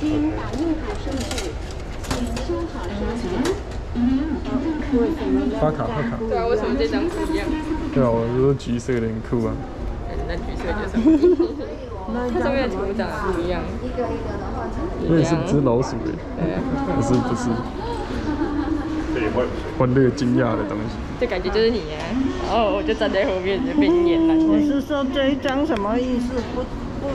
经打印好收据，请收好收钱。嗯发卡发卡。对啊，为什么这张不一样？对啊，我说橘色有点酷啊。那橘色就是它上面的图长得不一样。那也是只老鼠诶，对，不是不是。欢乐惊讶的东西。就感觉就是你啊，然后我就站在后面就被你撵了。我是说这一张什么意思？不不。